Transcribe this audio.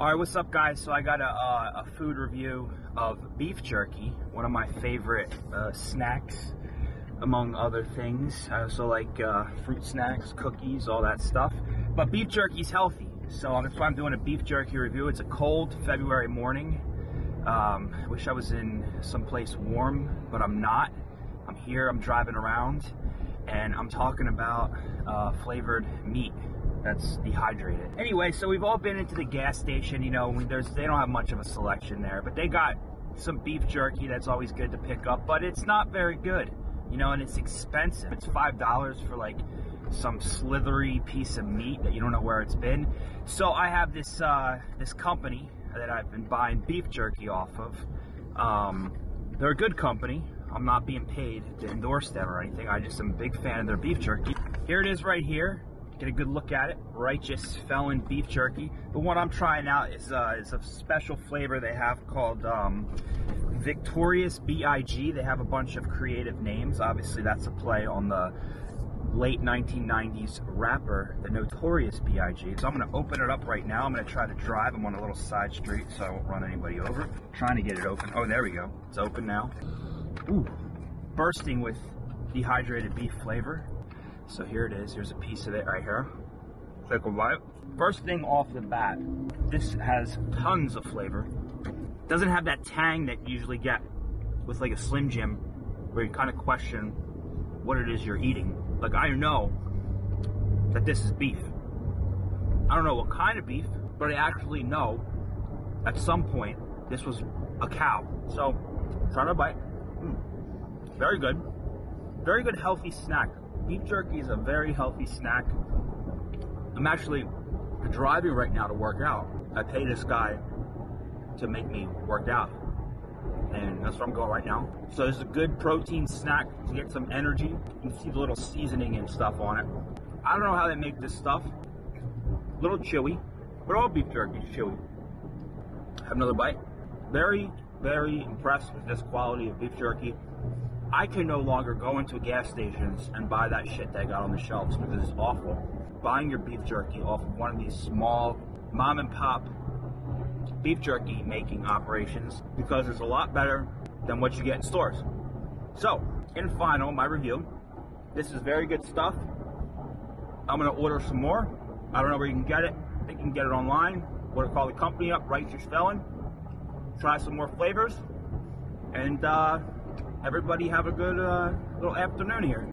All right, what's up, guys? So I got a, uh, a food review of beef jerky, one of my favorite uh, snacks, among other things. I also like uh, fruit snacks, cookies, all that stuff. But beef jerky's healthy, so that's why I'm doing a beef jerky review. It's a cold February morning. Um, I wish I was in someplace warm, but I'm not. I'm here. I'm driving around, and I'm talking about uh, flavored meat that's dehydrated. Anyway, so we've all been into the gas station, you know, there's they don't have much of a selection there, but they got some beef jerky that's always good to pick up, but it's not very good, you know, and it's expensive. It's five dollars for like some slithery piece of meat that you don't know where it's been. So I have this uh, this company that I've been buying beef jerky off of. Um, they're a good company. I'm not being paid to endorse them or anything. I just am a big fan of their beef jerky. Here it is right here get a good look at it. Righteous Felon beef jerky. But what I'm trying out is, uh, is a special flavor they have called um, Victorious B.I.G. They have a bunch of creative names. Obviously, that's a play on the late 1990s rapper, the Notorious B.I.G. So I'm going to open it up right now. I'm going to try to drive. I'm on a little side street so I won't run anybody over. I'm trying to get it open. Oh, there we go. It's open now. Ooh, bursting with dehydrated beef flavor. So here it is. Here's a piece of it right here. Take a bite. First thing off the bat, this has tons of flavor. Doesn't have that tang that you usually get with like a Slim Jim, where you kind of question what it is you're eating. Like I know that this is beef. I don't know what kind of beef, but I actually know at some point this was a cow. So try to bite. Mm. Very good. Very good healthy snack beef jerky is a very healthy snack. I'm actually driving right now to work out. I pay this guy to make me work out. And that's where I'm going right now. So it's a good protein snack to get some energy. You can see the little seasoning and stuff on it. I don't know how they make this stuff. A little chewy, but all beef jerky is chewy. Have another bite. Very, very impressed with this quality of beef jerky. I can no longer go into gas stations and buy that shit they got on the shelves because it's awful. Buying your beef jerky off of one of these small mom and pop beef jerky making operations because it's a lot better than what you get in stores. So, in final, my review, this is very good stuff. I'm gonna order some more. I don't know where you can get it. I think you can get it online. Or call the company up, Righteous Felon. Try some more flavors. And uh, everybody have a good uh, little afternoon here.